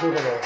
就这个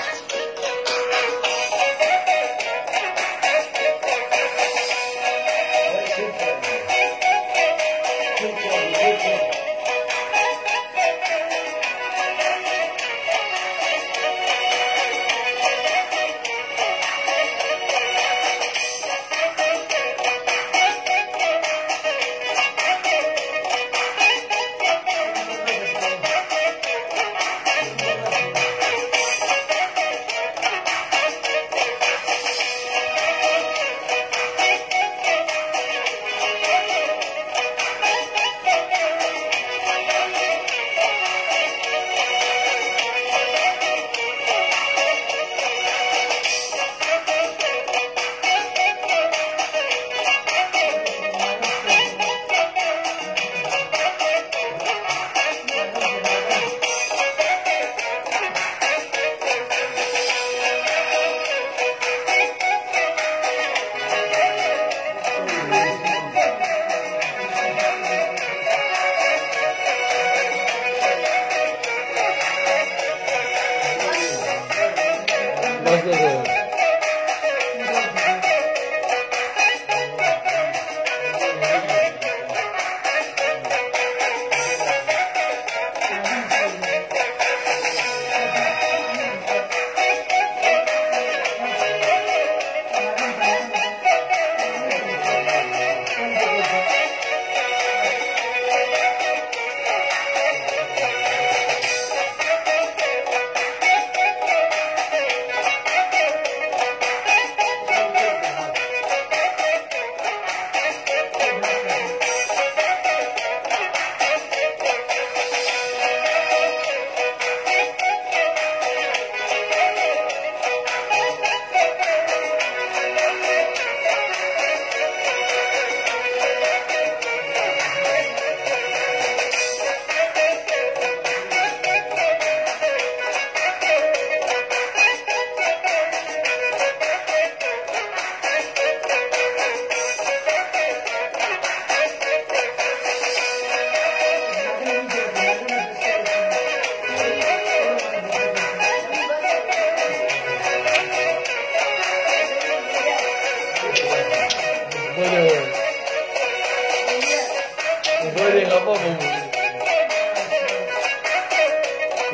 böyle yapamam bunu.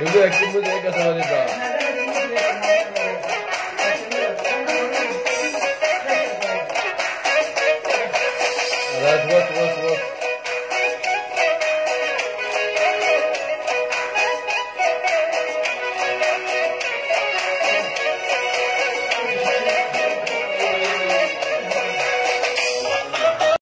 Yürü ekimi de kadar da.